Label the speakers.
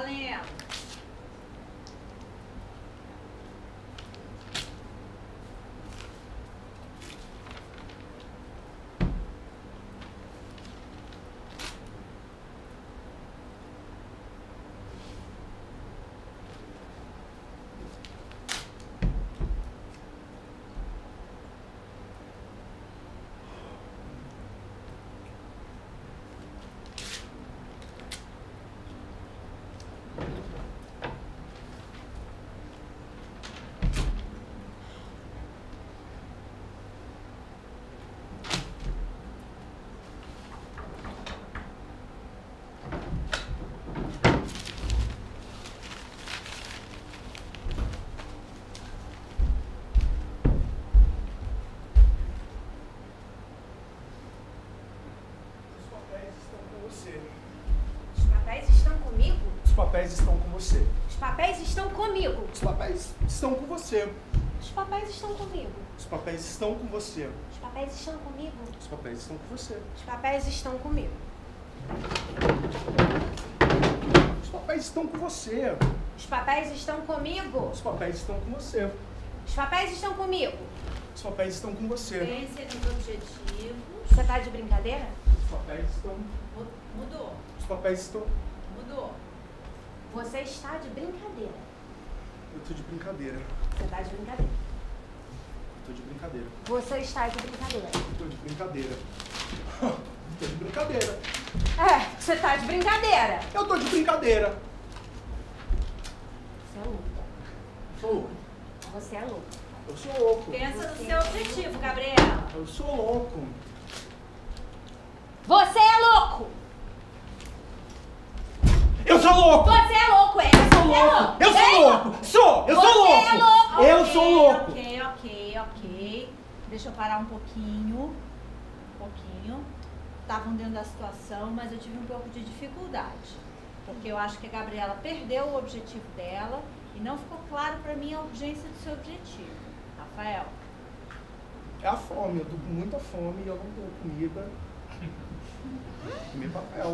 Speaker 1: Valendo.
Speaker 2: Os papéis estão com você.
Speaker 3: Os papéis estão comigo?
Speaker 2: Os papéis estão com você.
Speaker 3: Os papéis estão comigo.
Speaker 2: Os papéis estão com você.
Speaker 3: Os papéis estão comigo.
Speaker 2: Os papéis estão com você.
Speaker 3: Os papéis estão comigo.
Speaker 2: Os papéis estão com você.
Speaker 3: Os papéis estão comigo.
Speaker 2: Os papéis estão com você.
Speaker 3: Os papéis estão comigo.
Speaker 2: Os papéis estão com você.
Speaker 3: Os papéis estão comigo.
Speaker 2: Os papéis estão com você.
Speaker 1: Pense nos objetivos.
Speaker 3: Você tá de brincadeira?
Speaker 2: Os papéis estão.
Speaker 1: Mu- Mudou.
Speaker 2: Os papéis estão.
Speaker 1: Mudou.
Speaker 3: Você está de brincadeira.
Speaker 2: Eu tô de brincadeira.
Speaker 3: Você tá de brincadeira.
Speaker 2: Eu tô de brincadeira.
Speaker 3: Você está de brincadeira.
Speaker 2: Eu tô de brincadeira. tô de brincadeira.
Speaker 3: É, você tá de brincadeira.
Speaker 2: Eu tô de brincadeira.
Speaker 3: Você é louco.
Speaker 2: Sou louco.
Speaker 3: Você é louco.
Speaker 2: Eu sou louco.
Speaker 1: Pensa no seu objetivo, Gabriela.
Speaker 2: Eu sou louco.
Speaker 3: Você é louco!
Speaker 2: Eu sou louco!
Speaker 3: Você é louco, é!
Speaker 2: Eu sou louco! Eu sou louco! Sou! Eu sou
Speaker 3: Você
Speaker 2: louco!
Speaker 3: é louco!
Speaker 2: Eu
Speaker 1: Ok,
Speaker 2: sou louco!
Speaker 1: Ok, ok, ok. Deixa eu parar um pouquinho. Um pouquinho. Estavam dentro da situação, mas eu tive um pouco de dificuldade. Porque eu acho que a Gabriela perdeu o objetivo dela e não ficou claro para mim a urgência do seu objetivo. Rafael,
Speaker 2: É a fome, eu tô com muita fome e eu não tenho comida. Comer papel.